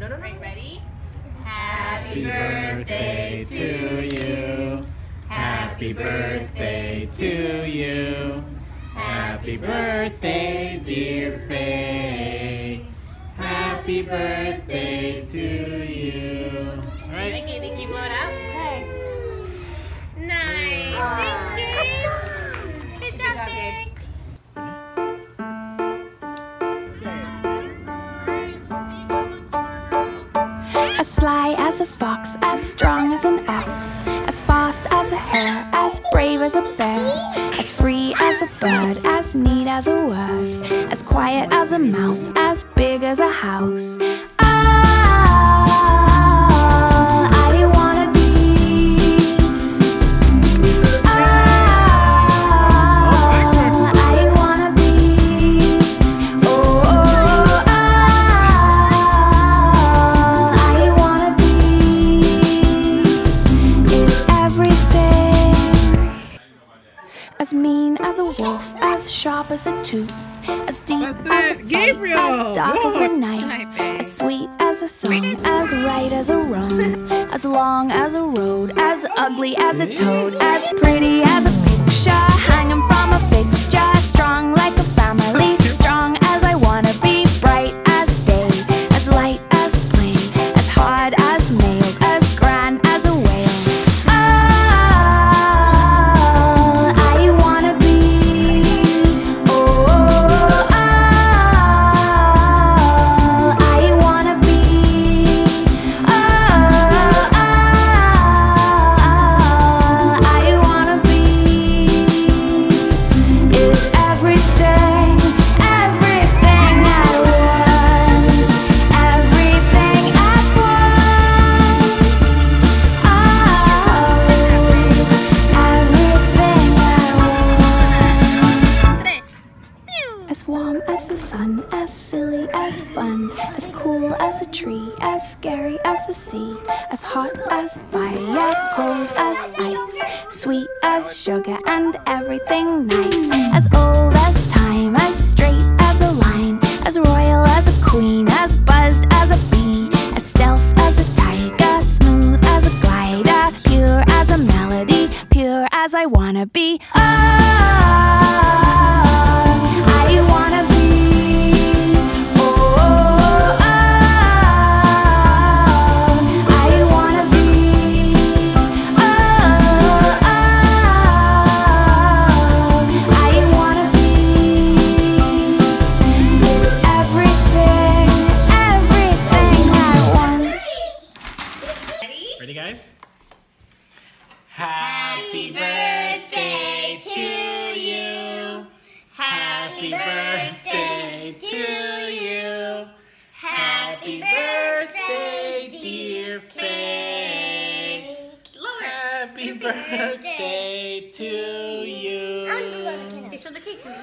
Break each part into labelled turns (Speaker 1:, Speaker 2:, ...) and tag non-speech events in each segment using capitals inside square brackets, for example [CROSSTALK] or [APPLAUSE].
Speaker 1: No, no. Right, ready? Happy birthday to you. Happy birthday to you. Happy birthday, dear Fae. Happy birthday to you.
Speaker 2: As sly as a fox, as strong as an ox, as fast as a hare, as brave as a bear, as free as a bird, as neat as a word, as quiet as a mouse, as big as a house. All As mean as a wolf, as sharp as a tooth, as deep
Speaker 1: That's
Speaker 2: as a
Speaker 1: it.
Speaker 2: fight,
Speaker 1: Gabriel.
Speaker 2: as dark as the night, as sweet as a song, as right as a wrong, as long as a road, as ugly as a toad, as pretty as a as fun, as cool as a tree, as scary as the sea, as hot as fire, cold as ice, sweet as sugar, and everything nice. As old as time, as straight as a line, as royal as a queen, as buzzed as a bee, as stealth as a tiger, smooth as a glider, pure as a melody, pure as I wanna be. Oh,
Speaker 1: Happy birthday to you. Happy birthday to you. Happy birthday, dear Fae.
Speaker 3: Lower.
Speaker 1: Happy birthday to you.
Speaker 3: Okay, show the cake for me. [GASPS]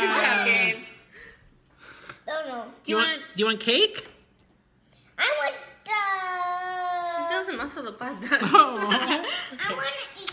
Speaker 3: Good job, Gabe.
Speaker 4: No, no.
Speaker 3: Do you want?
Speaker 1: Do you want cake?
Speaker 3: for the pasta.
Speaker 1: oh. [LAUGHS]